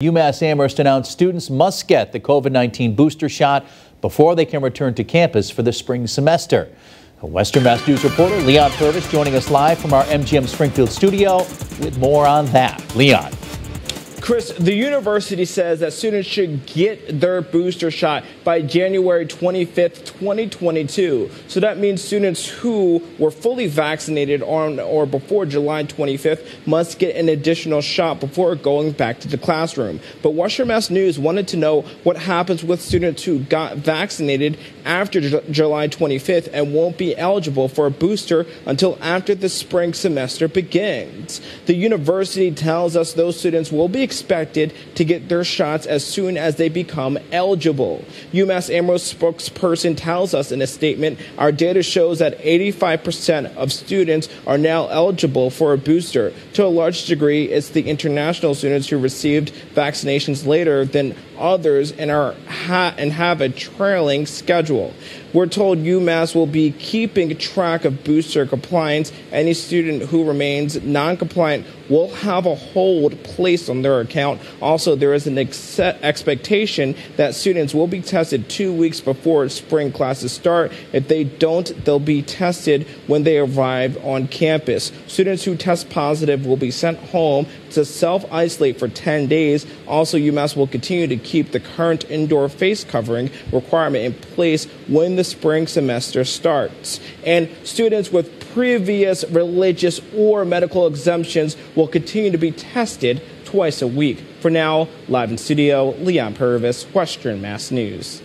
UMass Amherst announced students must get the COVID-19 booster shot before they can return to campus for the spring semester. Western Mass News reporter Leon Purvis joining us live from our MGM Springfield studio with more on that. Leon. Chris, the university says that students should get their booster shot by January 25th, 2022. So that means students who were fully vaccinated on or before July 25th must get an additional shot before going back to the classroom. But Western Mass News wanted to know what happens with students who got vaccinated after J July 25th and won't be eligible for a booster until after the spring semester begins. The university tells us those students will be expected to get their shots as soon as they become eligible. UMass Amherst spokesperson tells us in a statement our data shows that 85% of students are now eligible for a booster. To a large degree, it's the international students who received vaccinations later than others and are ha- and have a trailing schedule. We're told UMass will be keeping track of booster compliance. Any student who remains non-compliant will have a hold placed on their account. Also, there is an ex- expectation that students will be tested two weeks before spring classes start. If they don't, they'll be tested when they arrive on campus. Students who test positive will be sent home to self isolate for 10 days. Also, UMass will continue to keep the current indoor face covering requirement in place when the spring semester starts. And students with previous religious or medical exemptions will continue to be tested twice a week. For now, live in studio, Leon Purvis, Western Mass News.